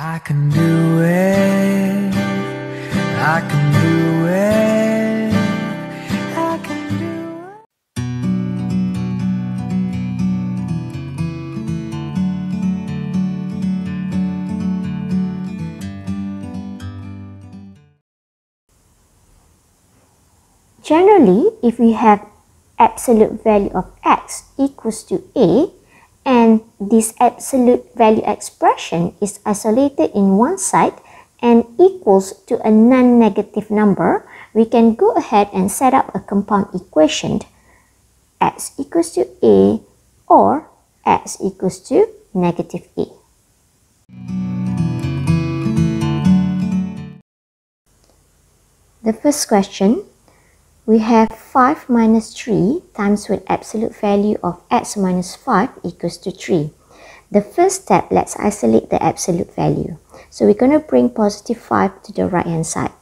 I can do it. I can do it. I can do it. Generally, if we have absolute value of x equals to a and this absolute value expression is isolated in one side and equals to a non-negative number, we can go ahead and set up a compound equation x equals to a or x equals to negative a. The first question we have 5 minus 3 times with absolute value of x minus 5 equals to 3. The first step, let's isolate the absolute value. So we're going to bring positive 5 to the right hand side.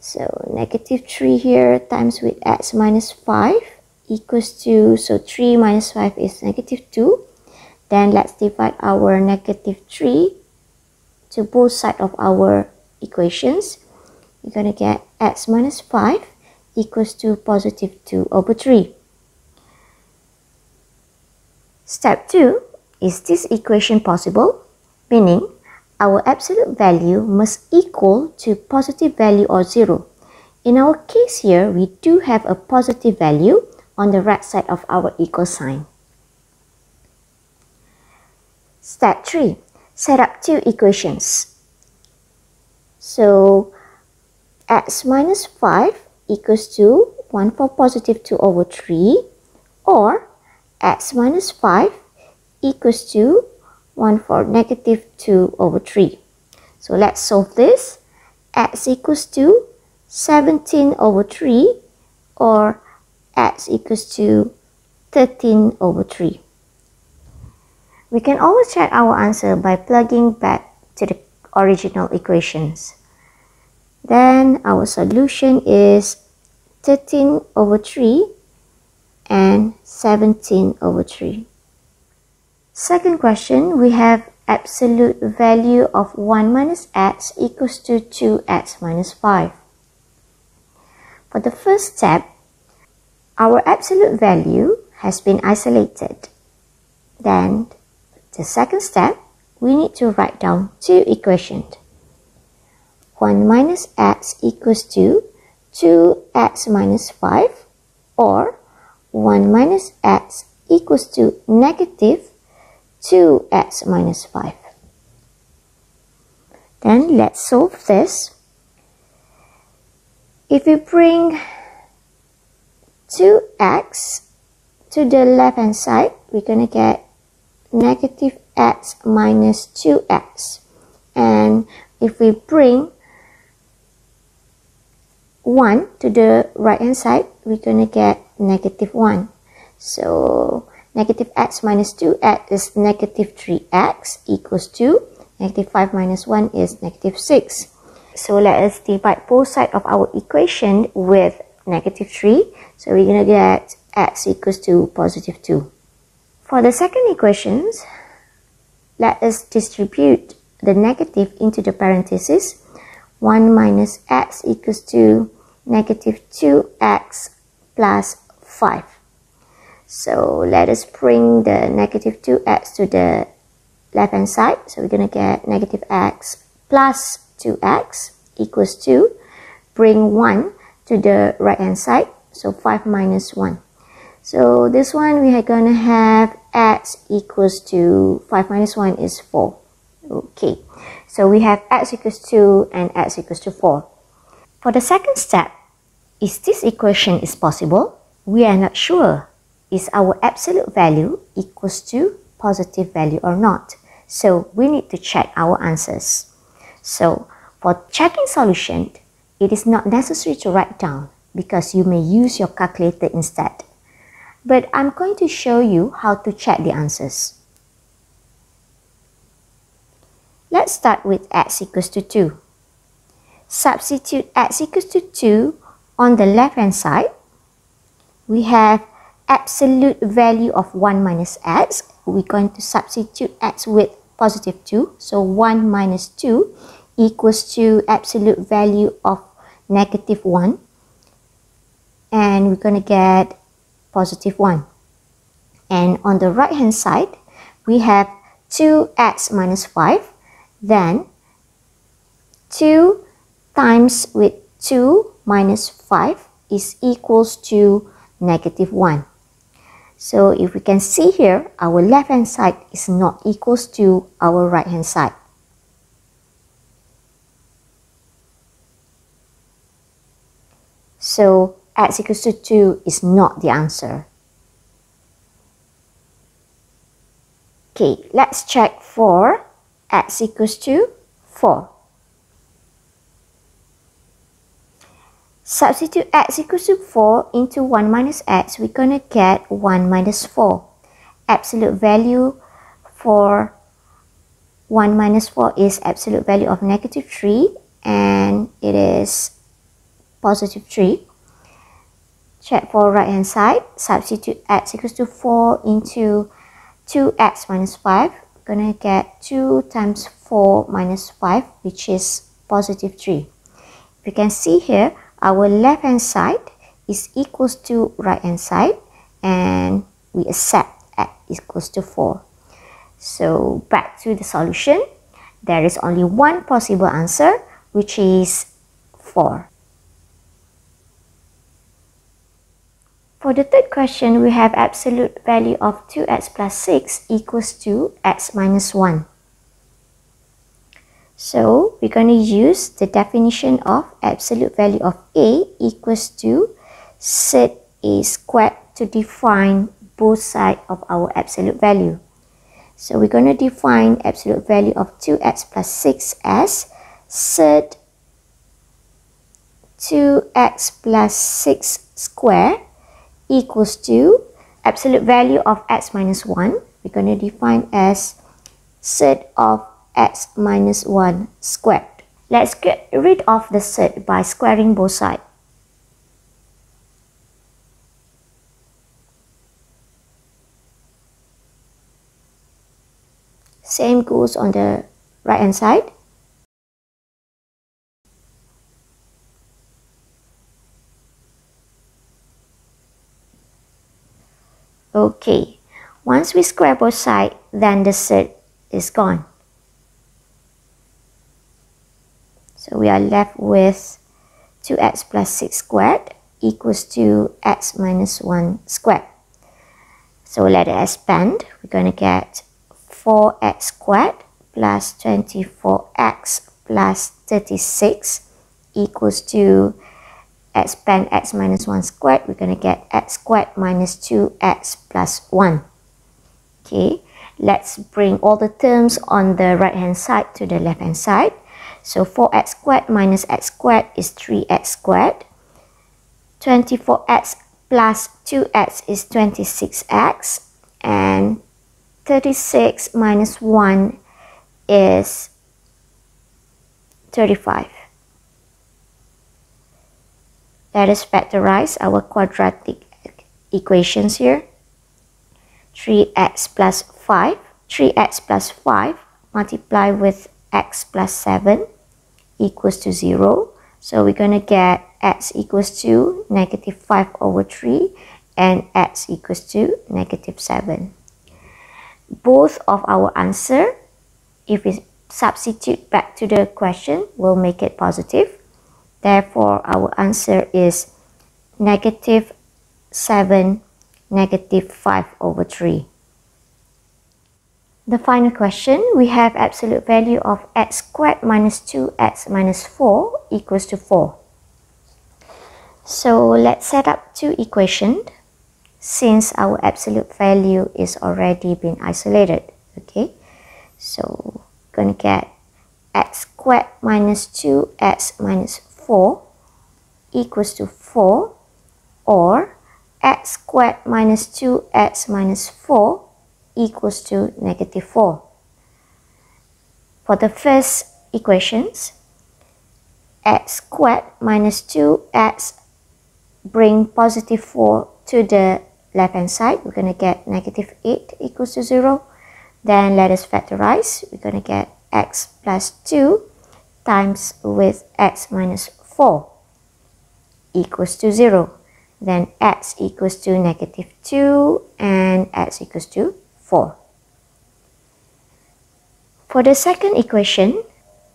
So negative 3 here times with x minus 5 equals to, so 3 minus 5 is negative 2. Then let's divide our negative 3 to both sides of our equations you're going to get x minus 5 equals to positive 2 over 3. Step 2, is this equation possible? Meaning, our absolute value must equal to positive value or 0. In our case here, we do have a positive value on the right side of our equal sign. Step 3, set up two equations. So, x minus 5 equals to 1 for positive 2 over 3 or x minus 5 equals to 1 for negative 2 over 3. So let's solve this. x equals to 17 over 3 or x equals to 13 over 3. We can always check our answer by plugging back to the original equations. Then our solution is 13 over 3 and 17 over 3. Second question, we have absolute value of 1 minus x equals to 2x minus 5. For the first step, our absolute value has been isolated. Then, the second step, we need to write down two equations. 1 minus x equals to 2x minus 5 or 1 minus x equals to negative 2x minus 5. Then let's solve this. If we bring 2x to the left hand side, we're going to get negative x minus 2x. And if we bring 1 to the right hand side, we're going to get negative 1. So negative x minus 2x is negative 3x equals 2. negative 5 minus 1 is negative 6. So let us divide both sides of our equation with negative 3. So we're going to get x equals to positive 2. For the second equations, let us distribute the negative into the parentheses. 1 minus x equals to negative 2x plus 5. So let us bring the negative 2x to the left hand side. So we're going to get negative x plus 2x equals 2. Bring 1 to the right hand side. So 5 minus 1. So this one we are going to have x equals to 5 minus 1 is 4. Okay. So we have x equals 2 and x equals to 4. For the second step, is this equation is possible? We are not sure. Is our absolute value equals to positive value or not? So we need to check our answers. So for checking solution, it is not necessary to write down because you may use your calculator instead. But I'm going to show you how to check the answers. Let's start with x equals to 2. Substitute x equals to 2 on the left hand side. We have absolute value of 1 minus x. We're going to substitute x with positive 2. So 1 minus 2 equals to absolute value of negative 1. And we're going to get positive 1. And on the right hand side, we have 2x minus 5. Then 2 times with 2 minus 5 is equals to negative 1. So if we can see here, our left hand side is not equals to our right hand side. So x equals to 2 is not the answer. Okay, let's check for x equals to 4. Substitute x equals to 4 into 1 minus x, we're going to get 1 minus 4. Absolute value for 1 minus 4 is absolute value of negative 3 and it is positive 3. Check for right hand side. Substitute x equals to 4 into 2x minus 5. We're going to get 2 times 4 minus 5 which is positive 3. You can see here our left hand side is equals to right hand side and we accept x equals to 4. So back to the solution. There is only one possible answer which is 4. For the third question, we have absolute value of 2x plus 6 equals to x minus 1. So we're going to use the definition of absolute value of A equals to surd A squared to define both sides of our absolute value. So we're going to define absolute value of 2x plus 6 as surd 2x plus 6 squared equals to absolute value of x minus 1. We're going to define as surd of x minus 1 squared. Let's get rid of the surd by squaring both sides. Same goes on the right hand side. Okay, once we square both sides, then the surd is gone. So we are left with 2x plus 6 squared equals to x minus 1 squared. So let it expand. We're going to get 4x squared plus 24x plus 36 equals to expand x minus 1 squared. We're going to get x squared minus 2x plus 1. Okay, let's bring all the terms on the right hand side to the left hand side. So 4x squared minus x squared is 3x squared. 24x plus 2x is 26x. And 36 minus 1 is 35. Let us factorize our quadratic equations here. 3x plus 5. 3x plus 5 multiply with x plus 7 equals to 0. So we're going to get x equals to negative 5 over 3 and x equals to negative 7. Both of our answer, if we substitute back to the question, will make it positive. Therefore, our answer is negative 7, negative 5 over 3. The final question, we have absolute value of x squared minus 2x minus 4 equals to 4. So let's set up two equations since our absolute value is already been isolated. Okay, so going to get x squared minus 2x minus 4 equals to 4 or x squared minus 2x minus 4 equals to negative 4. For the first equations, x squared minus 2x bring positive 4 to the left hand side. We're going to get negative 8 equals to 0. Then let us factorize. We're going to get x plus 2 times with x minus 4 equals to 0. Then x equals to negative 2 and x equals to 4. For the second equation,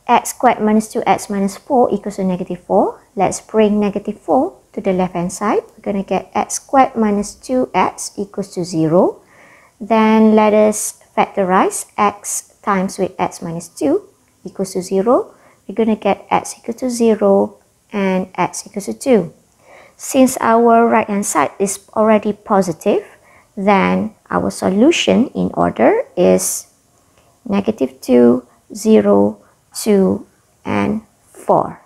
x squared minus 2x minus 4 equals to negative 4. Let's bring negative 4 to the left hand side. We're going to get x squared minus 2x equals to 0. Then let us factorize x times with x minus 2 equals to 0. We're going to get x equal to 0 and x equals to 2. Since our right hand side is already positive, then our solution in order is negative 2, 0, 2, and 4.